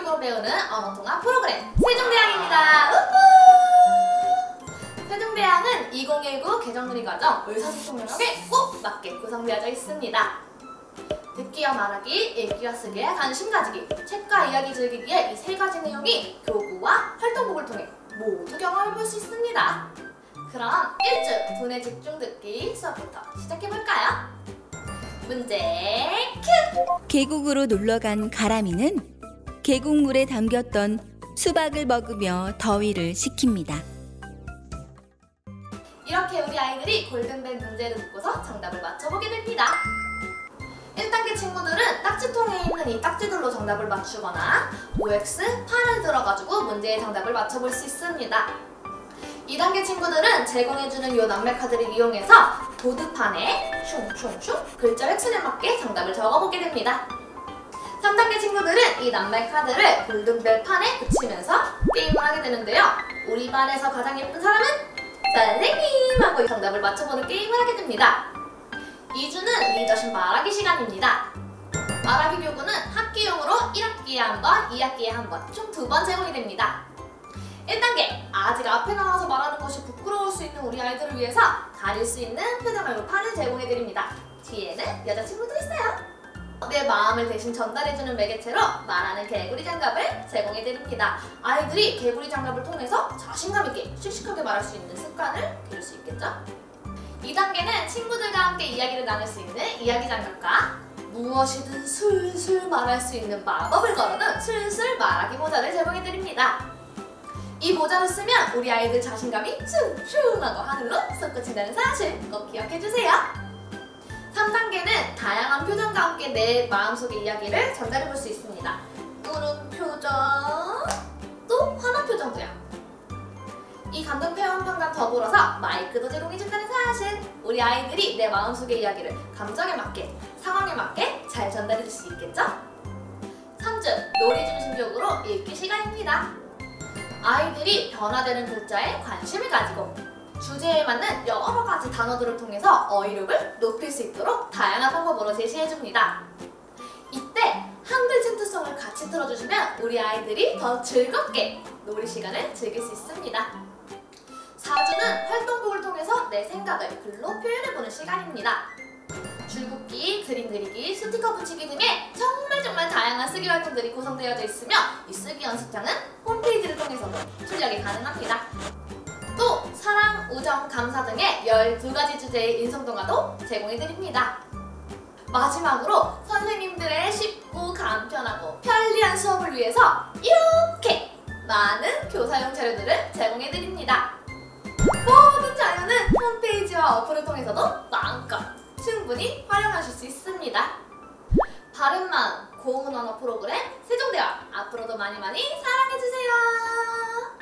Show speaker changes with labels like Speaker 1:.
Speaker 1: 교육으로 배우는 언어통합 프로그램 세종대학입니다. 우후! 세종대학은 2019 개정놀이 과정 의사소통능력에 꼭 맞게 구성되어져 있습니다. 듣기와 말하기, 읽기와 쓰기에 관심 가지기, 책과 이야기 즐기기의 이세 가지 내용이 교구와 활동복을 통해 모두 경험해 볼 수 있습니다. 그럼 1주 두뇌 집중 듣기 수업부터 시작해볼까요? 문제 큐!
Speaker 2: 계곡으로 놀러간 가람이는 계곡물에 담겼던 수박을 먹으며 더위를 식힙니다.
Speaker 1: 이렇게 우리 아이들이 골든벨 문제를 듣고서 정답을 맞춰보게 됩니다. 1단계 친구들은 딱지통에 있는 이 딱지들로 정답을 맞추거나 OX, 판을 들어가지고 문제의 정답을 맞춰볼 수 있습니다. 2단계 친구들은 제공해주는 이 남매카드를 이용해서 보드판에 슝슝슝 글자 획순에 맞게 정답을 적어보게 됩니다. 3단계 친구들은 이 남매카드를 골든벨 판에 붙이면서 게임을 하게 되는데요. 우리 반에서 가장 예쁜 사람은 선생님! 하고 정답을 맞춰보는 게임을 하게 됩니다. 2주는 리더십 말하기 시간입니다. 말하기 교구는 학기용으로 1학기에 한 번, 2학기에 한 번, 총 두 번 제공이 됩니다. 1단계, 아직 앞에 나와서 말하는 것이 부끄러울 수 있는 우리 아이들을 위해서 가릴 수 있는 표정을 판을 제공해드립니다. 뒤에는 여자친구도 있어요. 내 마음을 대신 전달해주는 매개체로 말하는 개구리 장갑을 제공해드립니다. 아이들이 개구리 장갑을 통해서 자신감 있게 씩씩하게 말할 수 있는 습관을 기를 수 있겠죠? 2단계는 친구들과 함께 이야기를 나눌 수 있는 이야기 장갑과 무엇이든 술술 말할 수 있는 마법을 걸어둔 술술 말하기 모자를 제공해드립니다. 이 모자를 쓰면 우리 아이들 자신감이 슝슝하고 하늘로 솟구친다는 사실 꼭 기억해주세요. 3단계는 다양한 표정과 함께 내 마음속의 이야기를 전달해 볼 수 있습니다. 우는 표정, 또 화난 표정도요. 이 감동 표현과 더불어서 마이크도 제공해 준다는 사실 우리 아이들이 내 마음속의 이야기를 감정에 맞게, 상황에 맞게 잘 전달해 줄 수 있겠죠? 3주 놀이 중심 교육으로 읽기 시간입니다. 아이들이 변화되는 글자에 관심을 가지고 주제에 맞는 여러 가지 단어들을 통해서 어휘력을 높일 수 있도록 다양한 방법으로 제시해줍니다. 이때 한글 챈트송을 같이 들어주시면 우리 아이들이 더 즐겁게 놀이 시간을 즐길 수 있습니다. 4주는 활동복을 통해서 내 생각을 글로 표현해보는 시간입니다. 줄긋기, 그림 그리기, 스티커 붙이기 등의 정말 정말 다양한 쓰기 활동들이 구성되어져 있으며 이 쓰기 연습장은 홈페이지를 통해서도 출력이 가능합니다. 감사 등의 12가지 주제의 인성동화도 제공해드립니다. 마지막으로 선생님들의 쉽고 간편하고 편리한 수업을 위해서 이렇게 많은 교사용 자료들을 제공해드립니다. 모든 자료는 홈페이지와 어플을 통해서도 마음껏 충분히 활용하실 수 있습니다. 바른마음 고운 언어 프로그램 세종대학 앞으로도 많이 많이 사랑해주세요.